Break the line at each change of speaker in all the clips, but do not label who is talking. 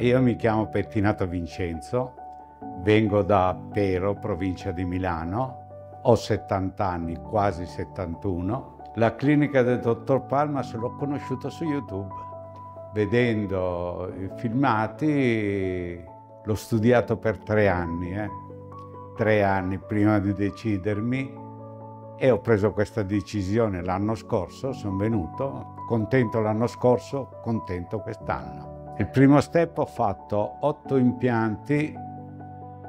Io mi chiamo Pettinato Vincenzo, vengo da Pero, provincia di Milano, ho 70 anni, quasi 71. La clinica del dottor Palma se l'ho conosciuto su YouTube. Vedendo i filmati l'ho studiato per tre anni, eh? tre anni prima di decidermi e ho preso questa decisione l'anno scorso, sono venuto, contento l'anno scorso, contento quest'anno. Il primo step ho fatto otto impianti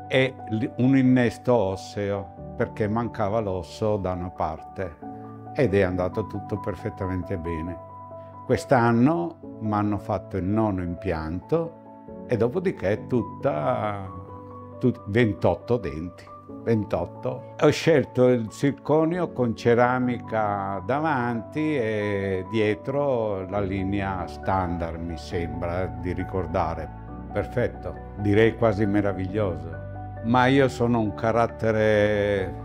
e un innesto osseo perché mancava l'osso da una parte ed è andato tutto perfettamente bene. Quest'anno mi hanno fatto il nono impianto e dopodiché tutta, tut, 28 denti. 28. Ho scelto il circonio con ceramica davanti e dietro la linea standard, mi sembra di ricordare. Perfetto, direi quasi meraviglioso. Ma io sono un carattere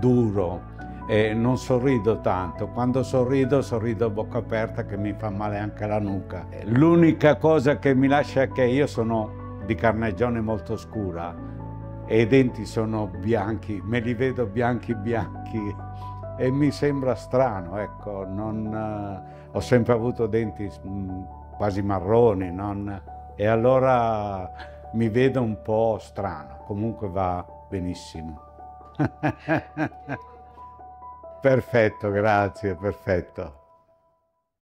duro e non sorrido tanto. Quando sorrido, sorrido a bocca aperta che mi fa male anche la nuca. L'unica cosa che mi lascia è che io sono di carnagione molto scura e i denti sono bianchi, me li vedo bianchi bianchi e mi sembra strano, ecco, non, uh, ho sempre avuto denti mh, quasi marroni non, e allora mi vedo un po' strano, comunque va benissimo. perfetto, grazie, perfetto.